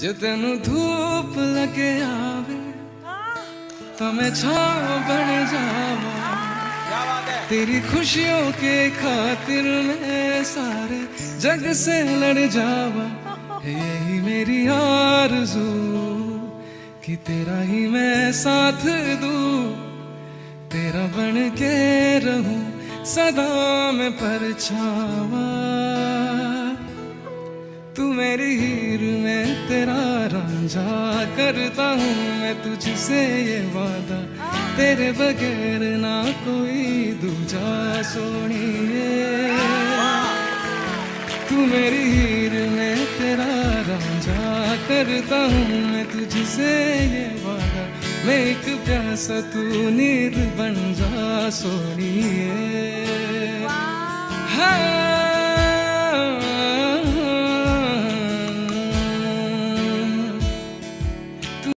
ਜੇ ਤੈਨੂੰ ਧੂਪ ਲੱਗੇ ਆਵੇ ਤਾਂ ਮੈਂ ਛਾਂ ਬਣ ਜਾਵਾਂ तेरी खुशियों के खातिर मैं सारे जग से लड़ जावा यही मेरी आरज़ू कि तेरा ही मैं साथ दूं तेरा बन के रहूं सदा में परछावा तू मेरी हीर में तेरा रांझा करता हूँ मैं तुझसे ये वादा। तेरे बगैर ना कोई दूजा सोनिए। तू मेरी हीर, में तेरा रांझा करता हूँ मैं तुझसे ये वादा। मैं एक प्यासा तू नींद बन जा सोनिए। हाँ